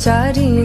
mencarimu